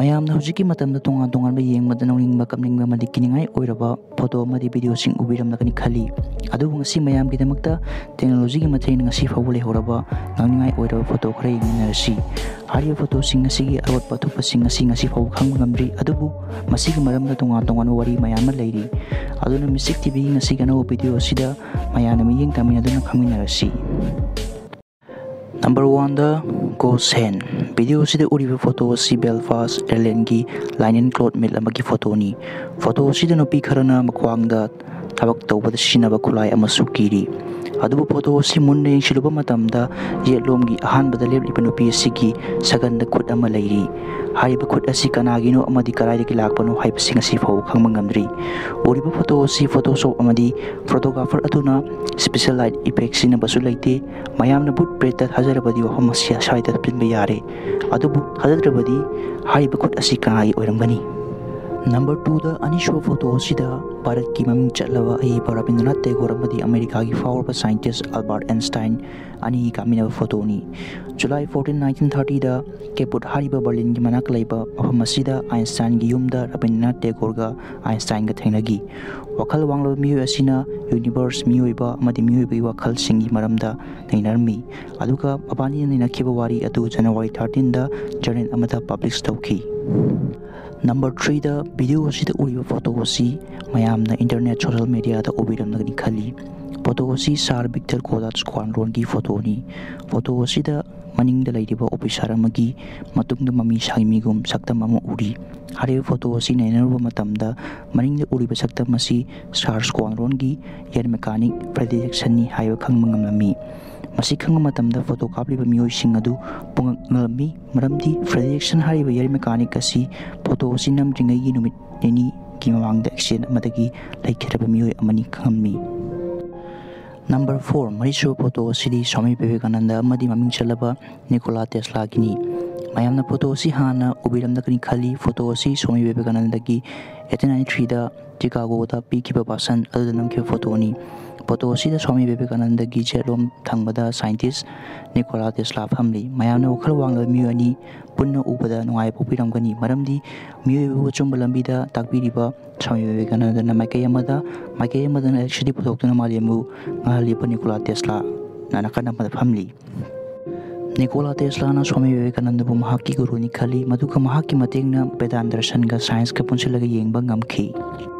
ꯃꯌꯥꯝꯅ ꯍꯧꯖꯤꯛꯀꯤ ꯃꯇꯝꯗ ꯇꯣꯉꯥꯟ ꯇꯣꯉꯥꯟꯕ ꯌꯦꯡꯕꯗ ꯅꯧꯅꯤꯡꯕ ꯀꯞꯅꯤꯡꯕ ꯑꯃꯗꯤ ꯀꯤꯅꯤꯡꯉꯥꯏ ꯑꯣꯏꯔꯕ ꯐꯣꯇꯣ ꯑꯃꯗꯤ ꯚꯤꯗꯤꯑꯣꯁꯤꯡ ꯎꯕꯤꯔꯝꯂꯒꯅꯤ ꯈꯜꯂꯤ ꯑꯗꯨꯕꯨ ꯉꯁꯤ ꯃꯌꯥꯝꯒꯤꯗꯃꯛꯇ ꯇꯦꯛꯅꯣꯂꯣꯖꯤꯒꯤ ꯃꯇꯦꯡꯅ ꯉꯁꯤ ꯐꯥꯎꯕ ꯂꯩꯍꯧꯔꯕ ꯉꯥꯡꯅꯤꯡꯉꯥꯏ ꯑꯣꯏꯔꯕ ꯐꯣꯇꯣ ꯈꯔ ꯌꯦꯡꯃꯤꯟꯅꯔꯁꯤ ꯍꯥꯏꯔꯤꯕ ꯐꯣꯇꯣꯁꯤꯡ ꯑꯁꯤꯒꯤ ꯑꯔꯣꯠꯄ ꯑꯊꯨꯞꯄꯁꯤꯡ ꯑꯁꯤ ꯉꯁꯤ ꯐꯥꯎꯕ ꯈꯪꯕ ꯉꯝꯗ꯭ꯔꯤ ꯑꯗꯨꯕꯨ ꯃꯁꯤꯒꯤ ꯃꯔꯝꯗ ꯇꯣꯉꯥꯟ ꯇꯣꯉꯥꯟꯕ ꯋꯥꯔꯤ ꯃꯌꯥꯝ ꯑꯃ ꯂꯩꯔꯤ ꯑꯗꯨꯅ ꯃꯤꯁꯤꯛ ꯇꯤꯚꯤꯒꯤ ꯉꯁꯤꯒꯤ ꯑꯅꯧꯕ ꯚꯤꯗꯤꯑꯣ ꯑꯁꯤꯗ ꯃꯌꯥꯝꯅ ꯃꯤꯠꯌꯦꯡ ꯇꯝꯃꯤꯟꯅꯗꯨꯅ ꯈꯪꯃꯤꯟꯅꯔꯁꯤ ꯅꯝꯕꯔ ꯋꯥꯟꯗ ꯒꯣ ꯁꯦꯟ ꯚꯤꯗꯤꯑꯣ ꯑꯁꯤꯗ ꯎꯔꯤꯕ ꯐꯣꯇꯣ ꯑꯁꯤ ꯕꯦꯜꯐꯥꯁ ꯑꯥꯏꯔꯂꯦꯟꯒꯤ ꯂꯥꯏꯅꯦꯟ ꯀ꯭ꯂꯣꯠ ꯃꯤꯜ ꯑꯃꯒꯤ ꯐꯣꯇꯣꯅꯤ ꯐꯣꯇꯣ ꯑꯁꯤꯗ ꯅꯨꯄꯤ ꯈꯔꯅ ꯃꯈ꯭ꯋꯥꯡꯗ ꯊꯕꯛ ꯇꯧꯕꯗ ꯁꯤꯖꯤꯟꯅꯕ ꯈꯨꯠꯂꯥꯏ ꯑꯃꯁꯨ ꯀꯤꯔꯤ ꯑꯗꯨꯕꯨ ꯐꯣꯇꯣ ꯑꯁꯤ ꯃꯨꯟꯅ ꯌꯦꯡꯁꯤꯜꯂꯨꯕ ꯃꯇꯝꯗ ꯌꯦꯠꯂꯣꯝꯒꯤ ꯑꯍꯥꯟꯕꯗ ꯂꯦꯞꯂꯤꯕ ꯅꯨꯄꯤ ꯑꯁꯤꯒꯤ ꯁꯒꯟꯗ ꯈꯨꯠ ꯑꯃ ꯂꯩꯔꯤ ꯍꯥꯏꯔꯤꯕ ꯈꯨꯠ ꯑꯁꯤ ꯀꯅꯥꯒꯤꯅꯣ ꯑꯃꯗꯤ ꯀꯗꯥꯏꯗꯒꯤ ꯂꯥꯛꯄꯅꯣ ꯍꯥꯏꯕꯁꯤ ꯉꯁꯤ ꯐꯥꯎꯕ ꯈꯪꯕ ꯉꯝꯗ꯭ꯔꯤ ꯎꯔꯤꯕ ꯐꯣꯇꯣ ꯑꯁꯤ ꯐꯣꯇꯣꯁꯣꯞ ꯑꯃꯗꯤ ꯐꯣꯇꯣꯒ꯭ꯔꯥꯐꯔ ꯑꯗꯨꯅ ꯁ꯭ꯄꯦꯁꯦꯜ ꯂꯥꯏꯠ ꯏꯐꯦꯛ ꯁꯤꯖꯤꯟꯅꯕꯁꯨ ꯂꯩꯇꯦ ꯃꯌꯥꯝꯅ ꯕꯨꯠ ꯕ꯭ꯔꯦꯗꯇ ꯊꯥꯖꯔꯕꯗꯤ ꯋꯥꯐꯝ ꯑꯁꯤ ꯑꯁ꯭ꯋꯥꯏꯗ ꯊꯞꯆꯤꯟꯕ ꯌꯥꯔꯦ ꯑꯗꯨꯕꯨ ꯊꯥꯖꯗ꯭ꯔꯕꯗꯤ ꯍꯥꯏꯔꯤꯕ ꯈꯨꯠ ꯑꯁꯤ ꯀꯅꯥꯒꯤ ꯑꯣꯏꯔꯝꯒꯅꯤ ꯅꯝꯕꯔ ꯇꯨꯗ ꯑꯅꯤꯁꯨꯕ ꯐꯣꯇꯣ ꯑꯁꯤꯗ ꯚꯥꯔꯠꯀꯤ ꯃꯃꯤꯡ ꯆꯠꯂꯕ ꯑꯏꯕ ꯔꯕꯤꯟꯗ꯭ꯔꯅꯥꯊ ꯇꯦꯒꯣꯔ ꯑꯃꯗꯤ ꯑꯃꯦꯔꯤꯀꯥꯒꯤ ꯐꯥꯎꯔꯕ ꯁꯥꯏꯟꯇꯤꯁ ꯑꯜꯕꯥꯔꯠ ꯑꯦꯟꯁꯇꯥꯏꯟ ꯑꯅꯤ ꯀꯥꯞꯃꯤꯟꯅꯕ ꯐꯣꯇꯣꯅꯤ ꯖꯨꯂꯥꯏ ꯐꯣꯔꯇꯤꯟ ꯅꯥꯏꯟꯇꯤꯟ ꯊꯥꯔꯇꯤꯗ ꯀꯦꯄꯨꯠ ꯍꯥꯏꯔꯤꯕ ꯕꯔꯂꯤꯟꯒꯤ ꯃꯅꯥꯛꯇ ꯂꯩꯕ ꯃꯐꯝ ꯑꯁꯤꯗ ꯑꯥꯏꯟꯁꯇꯥꯏꯟꯒꯤ ꯌꯨꯝꯗ ꯔꯕꯤꯟꯗ꯭ꯔꯅꯥꯊ ꯇꯦꯒꯣꯔꯒ ꯑꯥꯏꯟꯁꯇꯥꯏꯟꯒ ꯊꯦꯡꯅꯈꯤ ꯋꯥꯈꯜ ꯋꯥꯡꯂꯕ ꯃꯤꯑꯣꯏ ꯑꯁꯤꯅ ꯌꯨꯅꯤꯚꯔꯁ ꯃꯤꯑꯣꯏꯕ ꯑꯃꯗꯤ ꯃꯤꯑꯣꯏꯕꯒꯤ ꯋꯥꯈꯜꯁꯤꯡꯒꯤ ꯃꯔꯝꯗ ꯅꯩꯅꯔꯝꯃꯤ ꯑꯗꯨꯒ ꯃꯕꯥꯅꯤꯅ ꯅꯩꯅꯈꯤꯕ ꯋꯥꯔꯤ ꯑꯗꯨ ꯖꯅꯋꯥꯔꯤ ꯊꯥꯔꯇꯤꯟꯗ ꯖꯔꯅꯦꯜ ꯑꯃꯗ ꯄꯕ꯭ꯂꯤꯁ ꯇꯧꯈꯤ ꯅꯝꯕꯔ ꯊ꯭ꯔꯤꯗ ꯚꯤꯗꯤꯑꯣ ꯑꯁꯤꯗ ꯎꯔꯤꯕ ꯐꯣꯇꯣ ꯑꯁꯤ ꯃꯌꯥꯝꯅ ꯏꯟꯇꯔꯅꯦꯠ ꯁꯣꯁꯦꯜ ꯃꯦꯗꯤꯌꯥꯗ ꯎꯕꯤꯔꯝꯂꯒꯅꯤ ꯈꯜꯂꯤ ꯐꯣꯇꯣ ꯑꯁꯤ ꯁꯥꯔ ꯕꯤꯛꯇꯔ ꯀꯣꯂꯥꯠ ꯁ꯭ꯀ꯭ꯋꯥꯟꯔꯣꯟꯒꯤ ꯐꯣꯇꯣꯅꯤ ꯐꯣꯇꯣ ꯑꯁꯤꯗ ꯃꯅꯤꯡꯗ ꯂꯩꯔꯤꯕ ꯑꯣꯐꯤꯁꯥꯔ ꯑꯃꯒꯤ ꯃꯇꯨꯡꯗ ꯃꯃꯤ ꯁꯥꯏꯃꯤꯒꯨꯝ ꯁꯛꯇꯝ ꯑꯃ ꯎꯔꯤ ꯍꯥꯏꯔꯤꯕ ꯐꯣꯇꯣ ꯑꯁꯤ ꯅꯩꯅꯔꯨꯕ ꯃꯇꯝꯗ ꯃꯅꯤꯡꯗ ꯎꯔꯤꯕ ꯁꯛꯇꯝ ꯑꯁꯤ ꯁꯥꯔ ꯁ꯭ꯀ꯭ꯋꯥꯟꯔꯣꯟꯒꯤ ꯌꯦꯟ ꯃꯦꯀꯥꯅꯤꯛ ꯐ꯭ꯔꯦꯗꯤ ꯖꯦꯛꯁꯟꯅꯤ ꯍꯥꯏꯕ ꯈꯪꯕ ꯉꯝꯂꯝꯃꯤ ꯃꯁꯤ ꯈꯪꯕ ꯃꯇꯝꯗ ꯐꯣꯇꯣ ꯀꯥꯞꯂꯤꯕ ꯃꯤꯑꯣꯏꯁꯤꯡ ꯑꯗꯨ ꯄꯨꯡꯉꯛꯂꯝꯃꯤ ꯃꯔꯝꯗꯤ ꯐ꯭ꯔꯦꯗꯔꯤꯛꯁꯟ ꯍꯥꯏꯔꯤꯕ ꯌꯥꯔꯤ ꯃꯦꯀꯥꯅꯤꯛ ꯑꯁꯤ ꯐꯣꯇꯣ ꯑꯁꯤ ꯅꯝꯗ꯭ꯔꯤꯉꯩꯒꯤ ꯅꯨꯃꯤꯠ ꯅꯤꯅꯤꯒꯤ ꯃꯃꯥꯡꯗ ꯑꯦꯛꯁꯤꯗꯦꯟ ꯑꯃꯗꯒꯤ ꯂꯩꯈꯤꯗꯕ ꯃꯤꯑꯣꯏ ꯑꯃꯅꯤ ꯈꯪꯂꯝꯃꯤ ꯅꯝꯕꯔ ꯐꯣꯔ ꯃꯔꯤꯁꯨꯕ ꯐꯣꯇꯣ ꯑꯁꯤꯗꯤ ꯁ꯭ꯋꯥꯃꯤ ꯕꯤꯕꯦꯀꯥꯅꯟꯗ ꯑꯃꯗꯤ ꯃꯃꯤꯡ ꯆꯠꯂꯕ ꯅꯤꯀꯣꯂꯥ ꯇꯦꯁꯂꯥꯒꯤꯅꯤ ꯃꯌꯥꯝꯅ ꯐꯣꯇꯣ ꯑꯁꯤ ꯍꯥꯟꯅ ꯎꯕꯤꯔꯝꯂꯒꯅꯤ ꯈꯜꯂꯤ ꯐꯣꯇꯣ ꯑꯁꯤ ꯁ꯭ꯋꯥꯃꯤ ꯕꯤꯕꯦꯀꯥꯅꯟꯗꯒꯤ ꯑꯩꯠꯇꯤꯟ ꯅꯥꯏꯟꯇꯤ ꯊ꯭ꯔꯤꯗ ꯆꯤꯀꯥꯒꯣꯗ ꯄꯤꯈꯤꯕ ꯚꯥꯁꯟ ꯑꯗꯨꯗ ꯅꯝꯈꯤꯕ ꯐꯣꯇꯣꯅꯤ ꯐꯣꯇꯣ ꯑꯁꯤꯗ ꯁ꯭ꯋꯥꯃꯤ ꯕꯤꯕꯦꯀꯥꯅꯟꯗꯒꯤ ꯆꯦꯠꯂꯣꯝ ꯊꯪꯕꯗ ꯁꯥꯏꯟꯇꯤꯁ ꯅꯤꯀꯣꯂꯥ ꯇꯦꯁꯂꯥ ꯐꯝꯂꯤ ꯃꯌꯥꯝꯅ ꯋꯥꯈꯜ ꯋꯥꯡꯂꯕ ꯃꯤꯑꯣꯏ ꯑꯅꯤ ꯄꯨꯟꯅ ꯎꯕꯗ ꯅꯨꯡꯉꯥꯏꯕ ꯄꯣꯛꯄꯤꯔꯝꯒꯅꯤ ꯃꯔꯝꯗꯤ ꯃꯤꯑꯣꯏꯕꯕꯨ ꯑꯆꯨꯝꯕ ꯂꯝꯕꯤꯗ ꯇꯥꯛꯄꯤꯔꯤꯕ ꯁ꯭ꯋꯥꯃꯤ ꯕꯤꯕꯦꯀꯥꯅꯟꯗꯅ ꯃꯥꯏꯀꯩ ꯑꯃꯗ ꯃꯥꯏꯀꯩ ꯑꯃꯗꯅ ꯑꯦꯂꯦꯛꯇ꯭ꯔꯤꯁꯤꯇꯤ ꯄꯨꯊꯣꯛꯇꯨꯅ ꯃꯥꯂꯦꯝꯕꯨ ꯉꯥꯡꯍꯜꯂꯤꯕ ꯅꯤꯀꯣꯂꯥ ꯇꯦꯁꯂꯥꯅ ꯅꯥꯀꯟ ꯑꯃꯗ ꯐꯝꯂꯤ निकोला टेस्लाना स्वामी विवेकानंदबु महाकी गुरुनी खली मधुका महाकी मतेंगना वेदांत दर्शनगा साइंसका पुंसलगा येंगबा ngamखी number five the sailing stone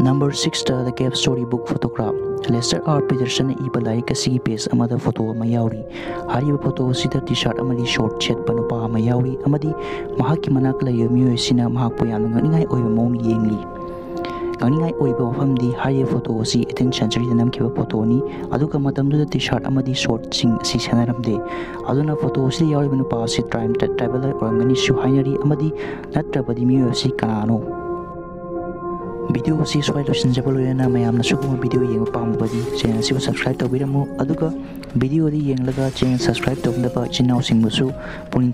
number sixth ꯗ ꯀꯦꯞ story book photograph Lester R ꯄꯤꯇꯔꯁꯟꯅ ꯏꯕ ꯂꯥꯏꯔꯤꯛ ꯑꯁꯤꯒꯤ ꯄꯦꯖ ꯑꯃꯗ ꯐꯣꯇꯣ ꯑꯃ ꯌꯥꯎꯔꯤ ꯍꯥꯏꯔꯤꯕ ꯐꯣꯇꯣ ꯑꯁꯤꯗ ꯇꯤ ꯁꯥꯔꯠ ꯑꯃꯗꯤ ꯁꯣꯔꯠ ꯁꯦꯠꯄ ꯅꯨꯄꯥ ꯑꯃ ꯌꯥꯎꯔꯤ ꯑꯃꯗꯤ ꯃꯍꯥꯛꯀꯤ ꯃꯅꯥꯛꯇ ꯂꯩꯔꯤꯕ ꯃꯤꯑꯣꯏ ꯑꯁꯤꯅ ꯃꯍꯥꯛꯄꯨ ꯌꯥꯝꯅ ꯉꯛꯅꯤꯡꯉꯥꯏ ꯑꯣꯏꯕ ꯃꯑꯣꯡꯗ ꯌꯦꯡꯂꯤ ꯉꯛꯅꯤꯡꯉꯥꯏ ꯑꯣꯏꯕ ꯋꯥꯐꯝꯗꯤ ꯍꯥꯏꯔꯤꯕ ꯐꯣꯇꯣ ꯑꯁꯤ ꯑꯩꯇꯤꯟ ꯁꯦꯟꯆꯨꯔꯤꯗ ꯅꯝꯈꯤꯕ ꯐꯣꯇꯣꯅꯤ ꯑꯗꯨꯒ ꯃꯇꯝꯗꯨꯗ ꯇꯤ ꯁꯥꯔꯠ ꯑꯃꯗꯤ ꯁꯣꯔꯠꯁꯤꯡ ꯑꯁꯤ ꯁꯦꯟꯅꯔꯝꯗꯦ ꯑꯗꯨꯅ ꯐꯣꯇꯣ ꯑꯁꯤꯗ ꯌꯥꯎꯔꯤꯕ ꯅꯨꯄꯥ ꯑꯁꯤ ꯇ꯭ꯔꯥꯏꯕꯦꯂꯔ ꯑꯣꯏꯔꯝꯒꯅꯤꯁꯨ ꯍꯥꯏꯅꯔꯤ ꯑꯃꯗꯤ ꯅꯠꯇ꯭ꯔꯕꯗꯤ ꯃꯤꯑꯣꯏ ꯑꯁꯤ ꯀꯅꯥꯅꯣ सु असि कनानो वीडियो असी स्वाई लोइसनजब लोयना मयामना सुगुम वीडियो येंग पामबदी चैनल सिबु सब्सक्राइब दी येंगलगा चैनल सब्सक्राइब तौबदबा चिनाउ सिंगबुसु पुनिंग